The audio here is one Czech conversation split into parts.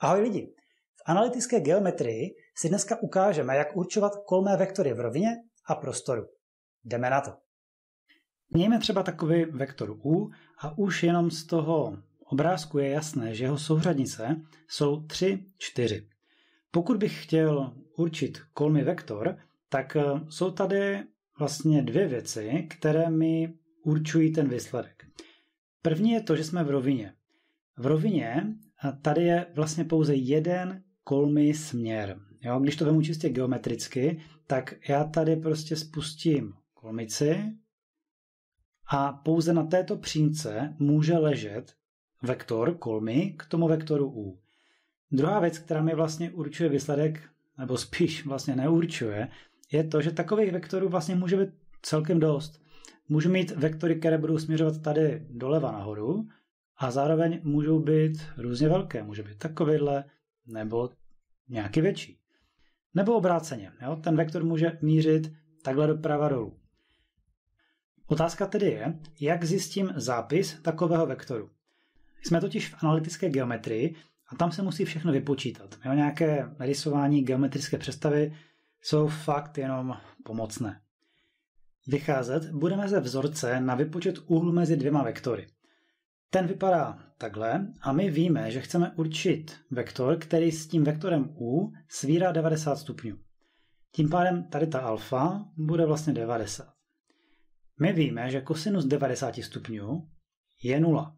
Ahoj lidi! V analytické geometrii si dneska ukážeme, jak určovat kolmé vektory v rovině a prostoru. Jdeme na to. Mějme třeba takový vektor U a už jenom z toho obrázku je jasné, že jeho souřadnice jsou 3, 4. Pokud bych chtěl určit kolmý vektor, tak eh, jsou tady vlastně dvě věci, které mi určují ten výsledek. První je to, že jsme v rovině. V rovině tady je vlastně pouze jeden kolmý směr. Jo, když to vemu čistě geometricky, tak já tady prostě spustím kolmici a pouze na této přímce může ležet vektor kolmy k tomu vektoru U. Druhá věc, která mi vlastně určuje výsledek, nebo spíš vlastně neurčuje, je to, že takových vektorů vlastně může být celkem dost. Můžu mít vektory, které budou směřovat tady doleva nahoru a zároveň můžou být různě velké. Může být takovýhle nebo nějaký větší. Nebo obráceně. Jo? Ten vektor může mířit takhle doprava dolů. Otázka tedy je, jak zjistím zápis takového vektoru. Jsme totiž v analytické geometrii a tam se musí všechno vypočítat. Jo? Nějaké rysování geometrické představy jsou fakt jenom pomocné. Vycházet budeme ze vzorce na vypočet úhlu mezi dvěma vektory. Ten vypadá takhle a my víme, že chceme určit vektor, který s tím vektorem u svírá 90 stupňů. Tím pádem tady ta alfa bude vlastně 90. My víme, že kosinus 90 stupňů je 0.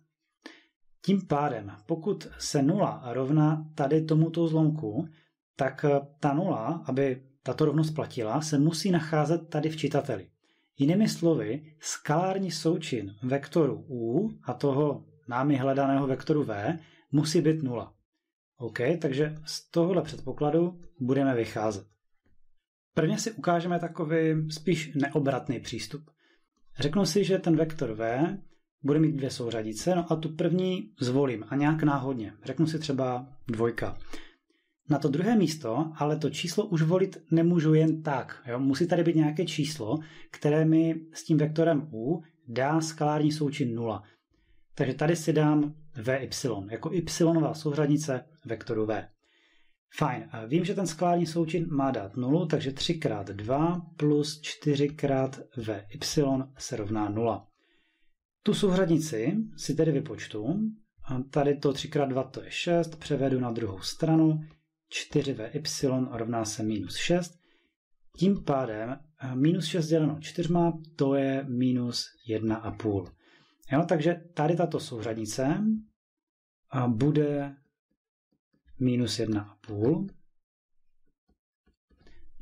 Tím pádem, pokud se 0 rovná tady tomuto zlomku, tak ta 0, aby tato rovnost platila, se musí nacházet tady v čitateli. Jinými slovy, skalární součin vektoru u a toho námi hledaného vektoru v musí být nula. OK, takže z tohohle předpokladu budeme vycházet. Prvně si ukážeme takový spíš neobratný přístup. Řeknu si, že ten vektor v bude mít dvě souřadice, no a tu první zvolím a nějak náhodně. Řeknu si třeba dvojka. Na to druhé místo ale to číslo už volit nemůžu jen tak. Jo? Musí tady být nějaké číslo, které mi s tím vektorem u dá skalární součin 0. Takže tady si dám vy, jako y souřadnice vektoru v. Fajn, a vím, že ten skalární součin má dát 0, takže 3 x 2 plus 4 x vy se rovná 0. Tu souřadnici si tedy vypočtu. A tady to 3 x 2 to je 6, převedu na druhou stranu. 4vy rovná se minus 6. Tím pádem eh, minus 6 děleno 4 to je minus 1,5. Jo, takže tady tato souřadnice eh, bude minus 1,5.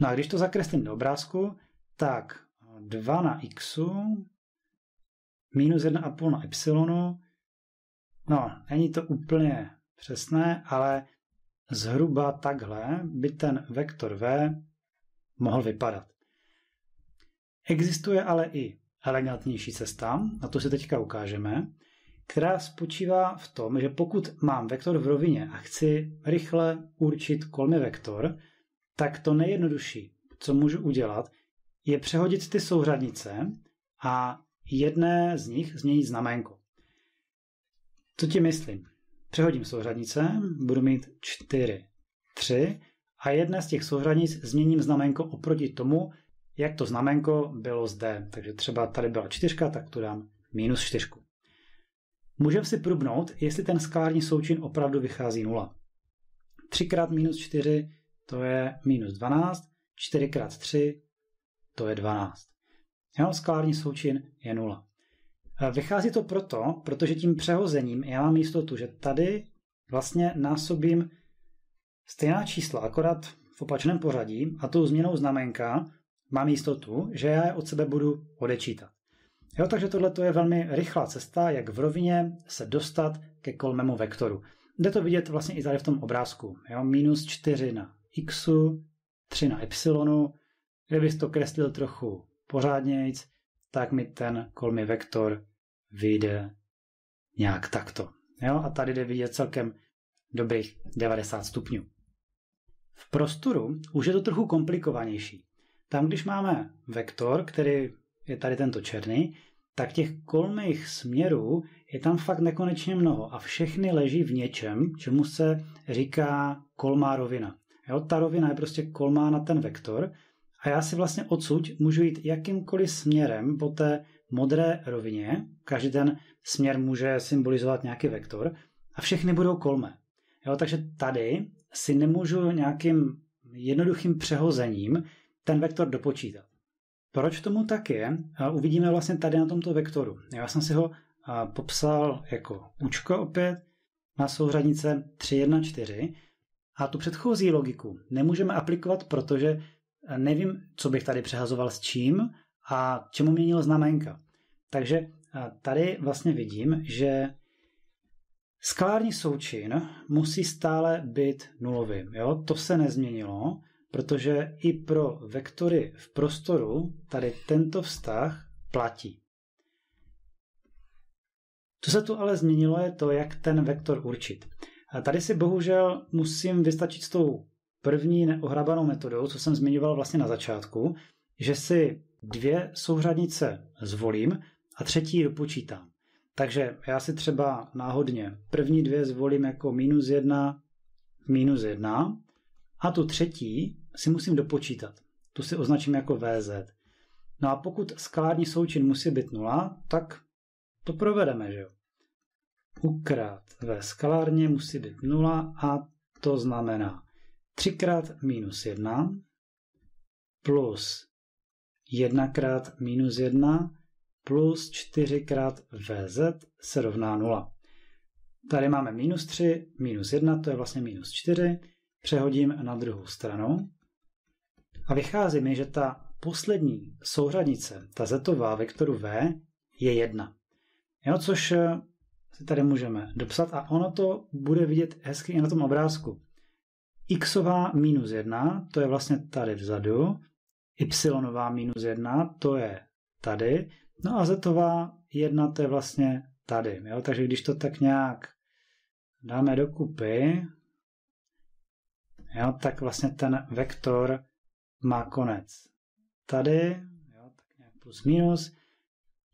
No a když to zakreslím do obrázku, tak 2 na x minus 1,5 na y. No, není to úplně přesné, ale Zhruba takhle by ten vektor v mohl vypadat. Existuje ale i elegantnější cesta, a to si teďka ukážeme, která spočívá v tom, že pokud mám vektor v rovině a chci rychle určit kolmy vektor, tak to nejjednodušší, co můžu udělat, je přehodit ty souřadnice a jedné z nich změnit znamenko. Co ti myslím? Přehodím souřadnice, budu mít 4, 3 a jedné z těch souřadnic změním znamenko oproti tomu, jak to znamenko bylo zde. Takže třeba tady byla 4, tak tu dám minus 4. Můžeme si průbnout, jestli ten skalární součin opravdu vychází 0. 3 x minus 4 to je minus 12, 4 x 3 to je 12. Jeho skalární součin je 0. Vychází to proto, protože tím přehozením já mám jistotu, že tady vlastně násobím stejná čísla, akorát v opačném pořadí a tou změnou znamenka mám jistotu, že já je od sebe budu odečítat. Jo, takže tohle je velmi rychlá cesta, jak v rovině se dostat ke kolmému vektoru. Jde to vidět vlastně i tady v tom obrázku. Jo, minus 4 na x, 3 na y. Kdybych to kreslil trochu pořádnějc, tak mi ten kolmý vektor vyjde nějak takto. Jo? A tady jde vidět celkem dobrých 90 stupňů. V prostoru už je to trochu komplikovanější. Tam, když máme vektor, který je tady tento černý, tak těch kolmých směrů je tam fakt nekonečně mnoho a všechny leží v něčem, čemu se říká kolmá rovina. Jo, ta rovina je prostě kolmá na ten vektor a já si vlastně odsud můžu jít jakýmkoliv směrem po té modré rovině. Každý ten směr může symbolizovat nějaký vektor a všechny budou kolmé. Jo, takže tady si nemůžu nějakým jednoduchým přehozením ten vektor dopočítat. Proč tomu tak je, uvidíme vlastně tady na tomto vektoru. Já jsem si ho popsal jako účko opět, má souřadnice 3, 1, 4 a tu předchozí logiku nemůžeme aplikovat, protože nevím, co bych tady přehazoval s čím a čemu měnil znamenka. Takže tady vlastně vidím, že skalární součin musí stále být nulový. Jo? To se nezměnilo, protože i pro vektory v prostoru tady tento vztah platí. Co se tu ale změnilo, je to, jak ten vektor určit. A tady si bohužel musím vystačit s tou první neohrabanou metodou, co jsem zmiňoval vlastně na začátku, že si dvě souřadnice zvolím a třetí dopočítám. Takže já si třeba náhodně první dvě zvolím jako minus jedna, minus jedna a tu třetí si musím dopočítat. Tu si označím jako VZ. No a pokud skalární součin musí být nula, tak to provedeme, že jo. Ukrát ve skalárně musí být nula a to znamená 3 krát minus 1 plus 1 krát minus 1 plus 4 krát VZ se rovná 0. Tady máme minus 3, minus 1, to je vlastně minus 4. Přehodím na druhou stranu. A vychází mi, že ta poslední souřadnice, ta zetová vektoru v, je 1. Jo, což eh, si tady můžeme dopsat a ono to bude vidět hezky i na tom obrázku. xová minus 1, to je vlastně tady vzadu, y minus 1, to je tady, no a zetová 1, to je vlastně tady. Jo? Takže když to tak nějak dáme dokupy, jo, tak vlastně ten vektor má konec tady, jo, tak nějak plus minus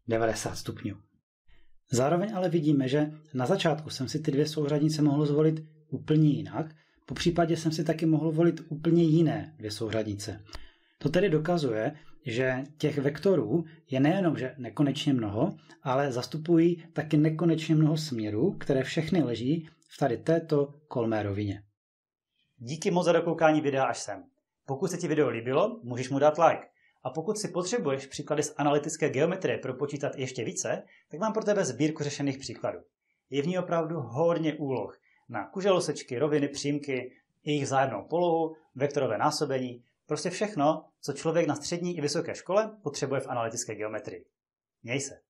90 stupňů. Zároveň ale vidíme, že na začátku jsem si ty dvě souřadnice mohl zvolit úplně jinak, po případě jsem si taky mohl volit úplně jiné dvě souřadnice. To tedy dokazuje, že těch vektorů je nejenom, že nekonečně mnoho, ale zastupují taky nekonečně mnoho směrů, které všechny leží v tady této kolmé rovině. Díky moc za dokoukání videa až sem. Pokud se ti video líbilo, můžeš mu dát like. A pokud si potřebuješ příklady z analytické geometrie propočítat ještě více, tak mám pro tebe sbírku řešených příkladů. Je v ní opravdu hodně úloh na kuželosečky, roviny, přímky, jejich vzájemnou polohu, vektorové násobení, prostě všechno, co člověk na střední i vysoké škole potřebuje v analytické geometrii. Měj se.